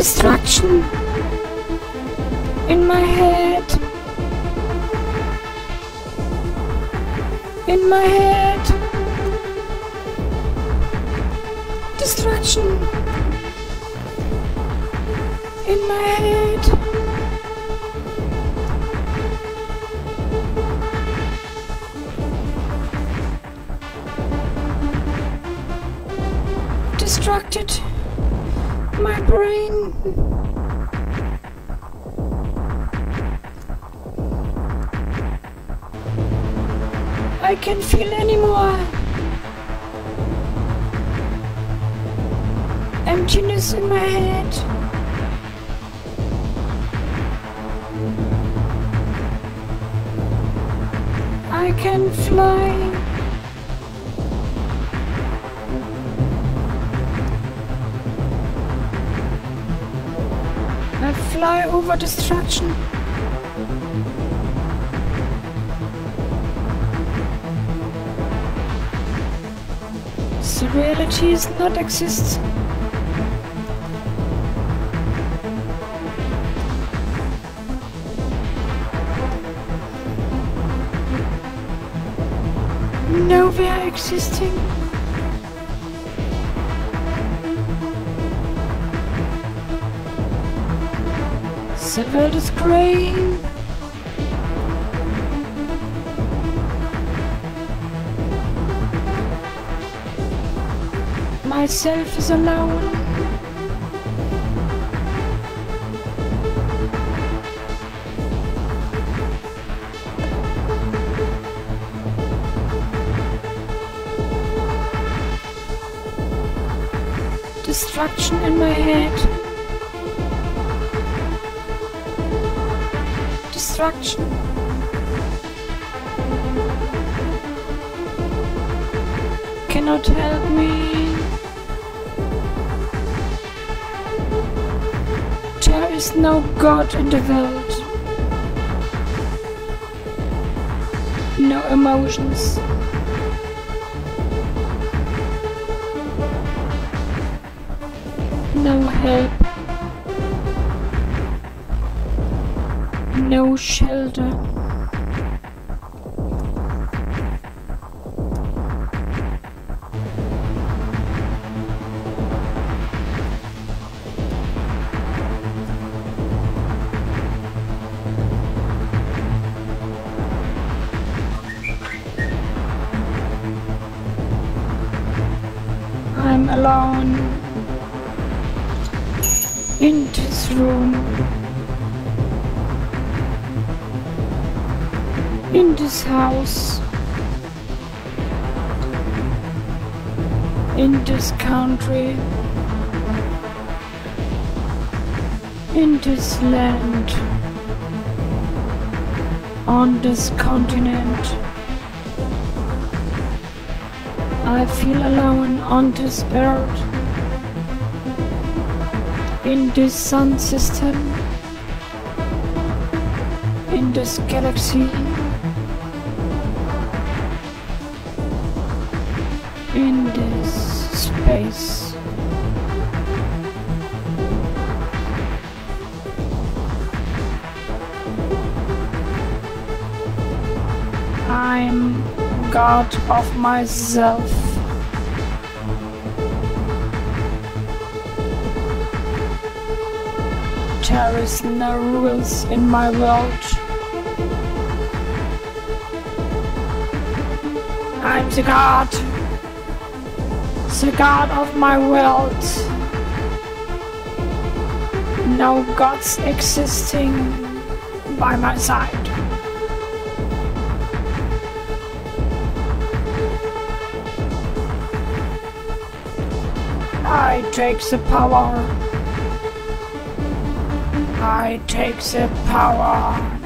Destruction in my head. In my head. Destruction in my head. Distracted my brain. I can't feel anymore. Emptiness in my head. I can fly. Fly over destruction. Reality is not exist. Nowhere existing. Is grey. Myself is alone. Destruction in my head. Destruction. Cannot help me. There is no God in the world. No emotions. No help. No shelter. I'm alone in this room, in this house, in this country, in this land, on this continent. I feel alone on this earth, in this sun system, in this galaxy, in this space. I'm God of myself. There is no rules in my world. I'm the God. The God of my world. No gods existing by my side. I take the power. I take the power.